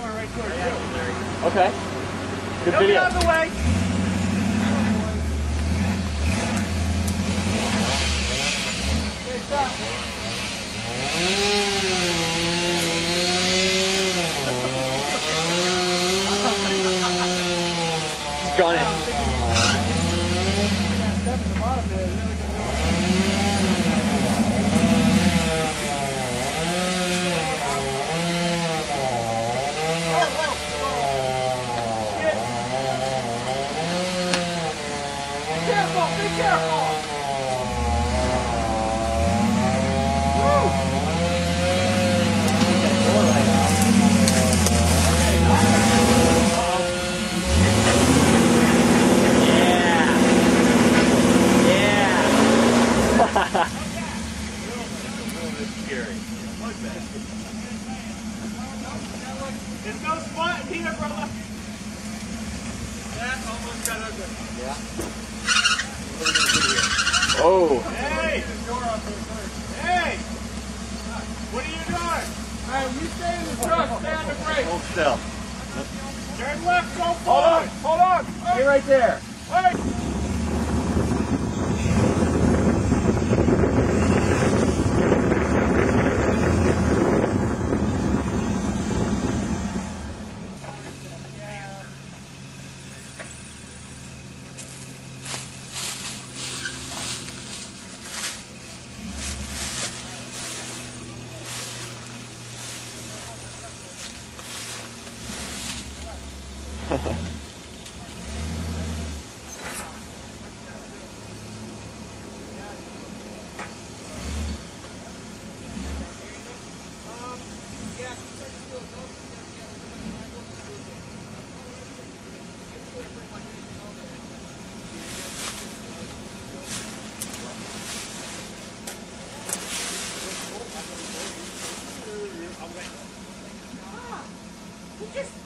coming right. Okay. Good video. The way. There's no here, brother. That almost got ugly. Oh. Hey! Hey! What are you doing? Hey, you stay in the truck, stay on the brake. Hold still. Turn left, go forward. Hold on, hold on. Stay right there. Hey! just